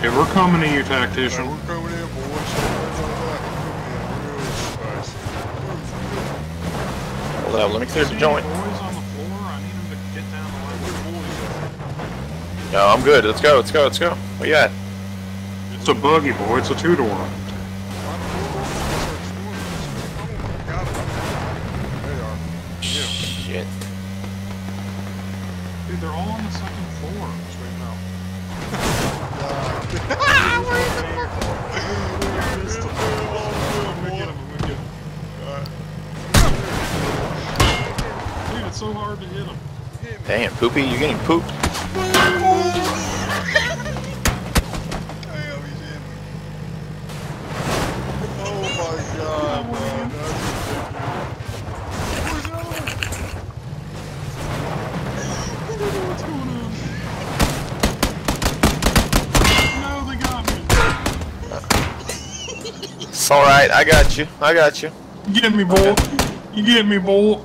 Hey, we're coming to you, Hey, tactician. we're coming in, boys. We're coming in real fast. Hold up, let me clear the joint. any boys on the floor? I need them to get down the line. Where the boys No, I'm good. Let's go, let's go, let's go. Where you at? at? It's a buggy, boy. It's a two-door. So hard to hit him. Damn, Poopy, you're getting pooped? Damn, he's in. Oh my god, man. That's What's going on? No, they got me. It's alright, I got you. I got you. You get me, boy. You get me, boy.